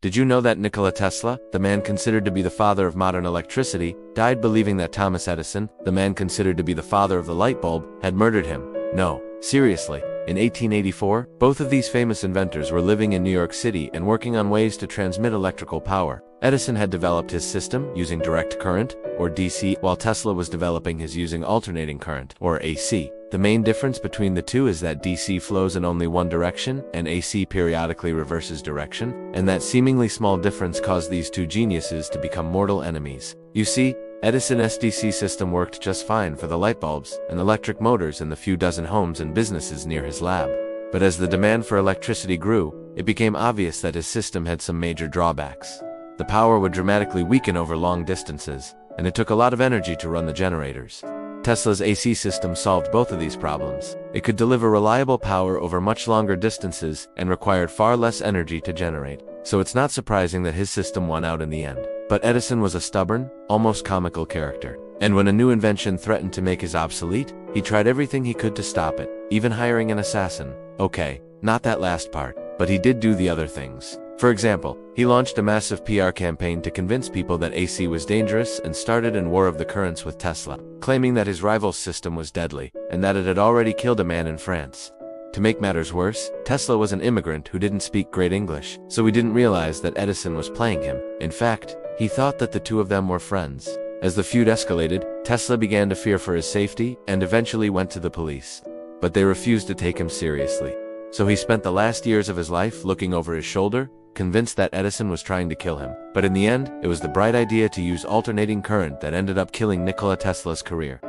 Did you know that Nikola Tesla, the man considered to be the father of modern electricity, died believing that Thomas Edison, the man considered to be the father of the light bulb, had murdered him? No, seriously. In 1884, both of these famous inventors were living in New York City and working on ways to transmit electrical power. Edison had developed his system using direct current, or DC, while Tesla was developing his using alternating current, or AC. The main difference between the two is that DC flows in only one direction and AC periodically reverses direction, and that seemingly small difference caused these two geniuses to become mortal enemies. You see, Edison's DC system worked just fine for the light bulbs and electric motors in the few dozen homes and businesses near his lab. But as the demand for electricity grew, it became obvious that his system had some major drawbacks. The power would dramatically weaken over long distances, and it took a lot of energy to run the generators. Tesla's AC system solved both of these problems. It could deliver reliable power over much longer distances and required far less energy to generate, so it's not surprising that his system won out in the end. But Edison was a stubborn, almost comical character. And when a new invention threatened to make his obsolete, he tried everything he could to stop it, even hiring an assassin. Okay, not that last part, but he did do the other things. For example, he launched a massive PR campaign to convince people that AC was dangerous and started an war of the currents with Tesla, claiming that his rival's system was deadly and that it had already killed a man in France. To make matters worse, Tesla was an immigrant who didn't speak great English, so he didn't realize that Edison was playing him. In fact, he thought that the two of them were friends. As the feud escalated, Tesla began to fear for his safety and eventually went to the police. But they refused to take him seriously. So he spent the last years of his life looking over his shoulder convinced that Edison was trying to kill him. But in the end, it was the bright idea to use alternating current that ended up killing Nikola Tesla's career.